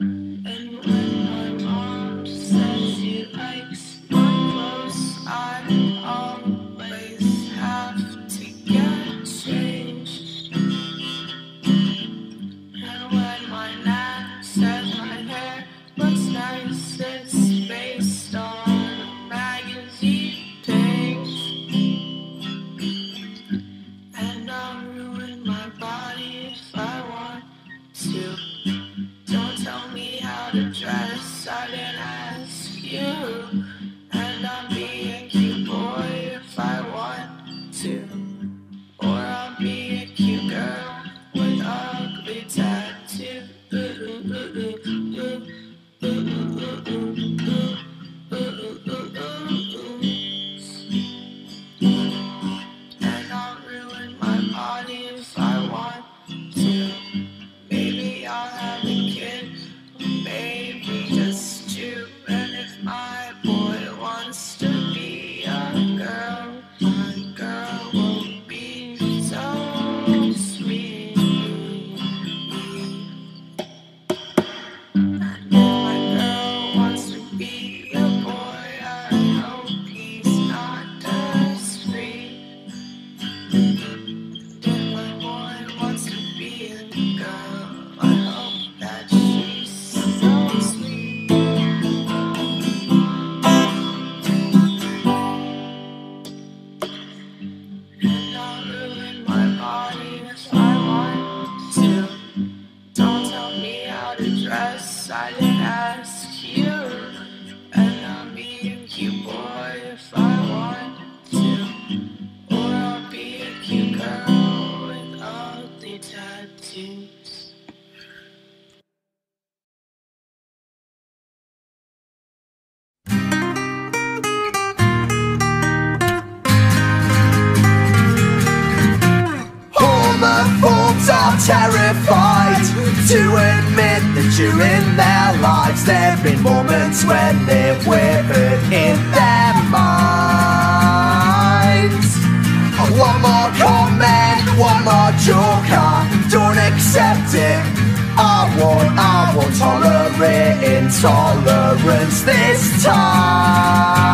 And dress, I moments when they've wavered in their minds. One more comment, one more joke, I don't accept it. I won't, I won't tolerate intolerance this time.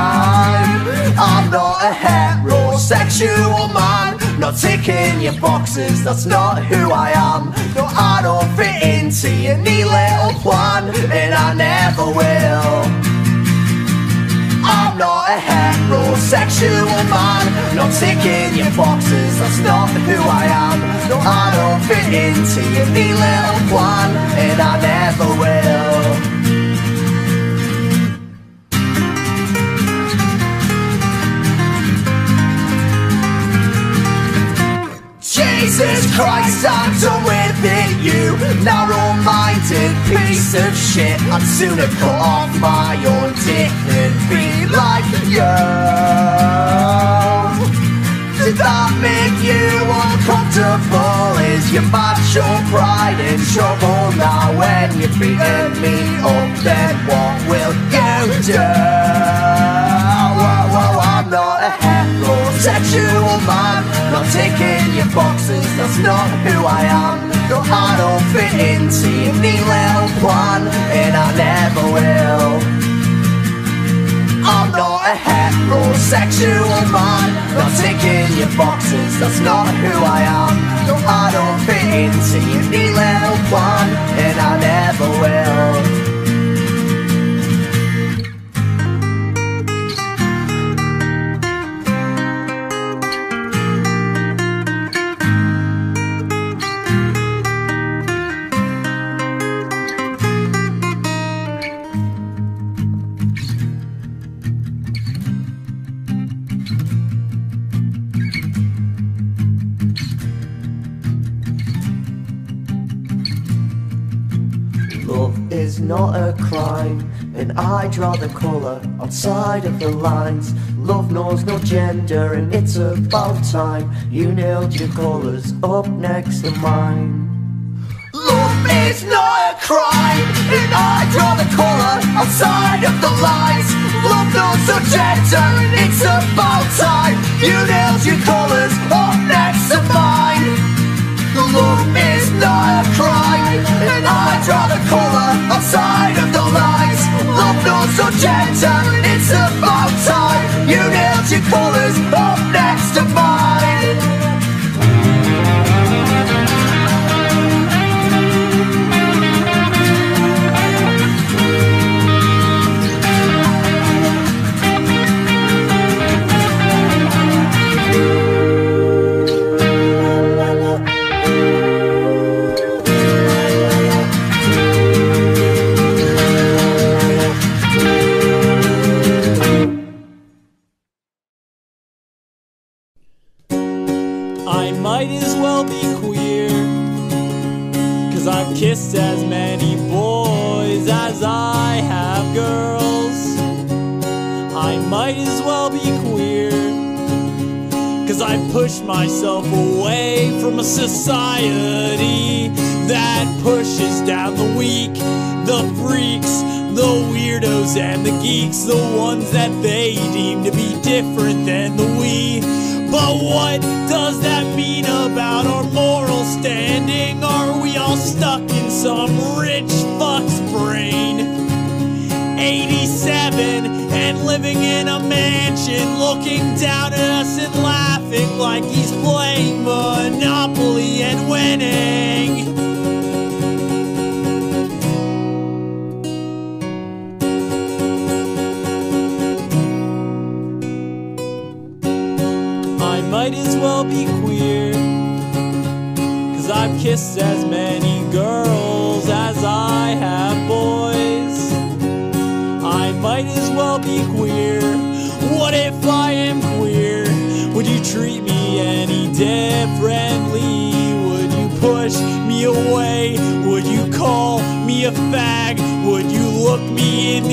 I'm not a heterosexual man, ticking your boxes, that's not who I am. No, I don't fit into your neat little plan, and I never will. I'm not a heterosexual man Not ticking your boxes, that's not who I am No, I don't fit into your neat little piece of shit. I'd sooner cut off my own dick than be like you. Did that make you uncomfortable? Is your macho pride in trouble now? When you're beating me up, then what will you do? I'm not a heterosexual man Not ticking your boxes, that's not who I am No, I don't fit into your neat little plan And I never will. I'm not a heterosexual man. Not ticking your boxes, that's not who I am. No, I don't fit into your neat little plan And I never will I draw the colour outside of the lines. Love knows no gender, and it's about time you nailed your colours up next to mine. Love is not a crime, and I draw the colour outside of the lines. Love knows no gender, and it's about time you nailed your colours up next to mine. Love is not a crime And I draw the colour outside gender and it's about time. You nailed your colours up next to mine Cause I push myself away from a society that pushes down the weak, the freaks, the weirdos, and the geeks, the ones that they deem to be different than the we. But what does that mean about our moral standing? Are we all stuck in some rich fuck's brain? 87 and living in a mansion, looking down at us and laughing like he's playing Monopoly and winning. I might as well be queer. Cause I've kissed as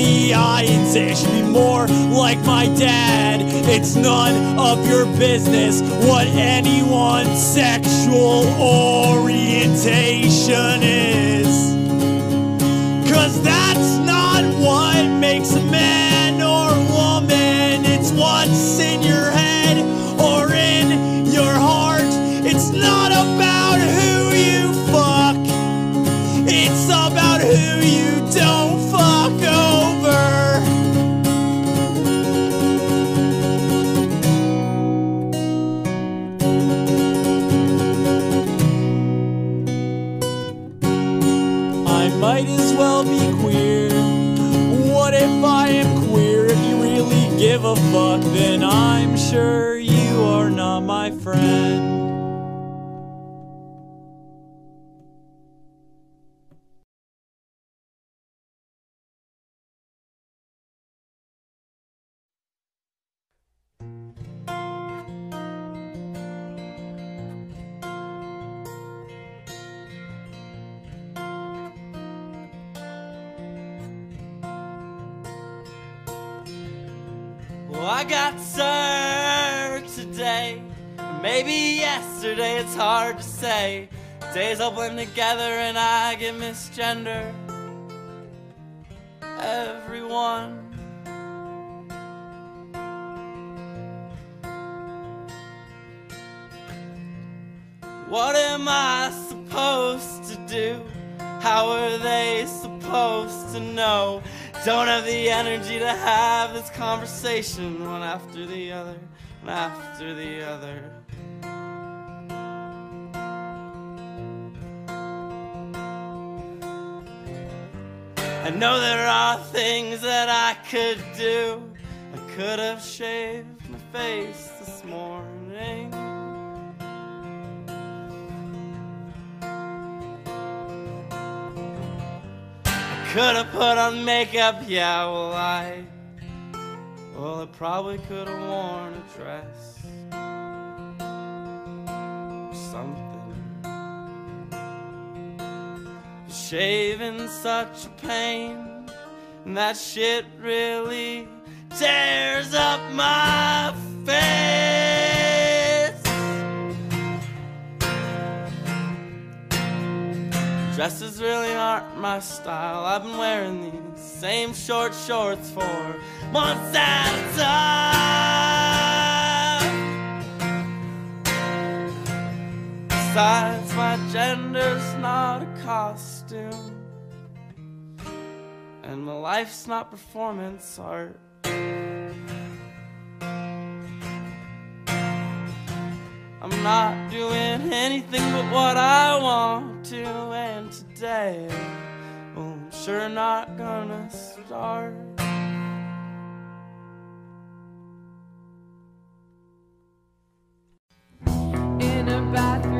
me in the say I should be more like my dad? It's none of your business what anyone's sexual orientation is. Cause that's not what makes a man or a woman. It's what's in your Oh, I got served today. Maybe yesterday, it's hard to say. Days all blend together and I get misgendered. Everyone. What am I supposed to do? How are they supposed to know? Don't have the energy to have this conversation one after the other, one after the other. I know there are things that I could do. I could have shaved my face this morning. Could have put on makeup, yeah, well, I. Well, I probably could have worn a dress. Or something. Shaving such a pain. And that shit really tears up my face. Dresses really aren't my style. I've been wearing these same short shorts for months at a time. Besides, my gender's not a costume. And my life's not performance art. I'm not doing anything but what I want to, and today, sure not gonna start. in a bathroom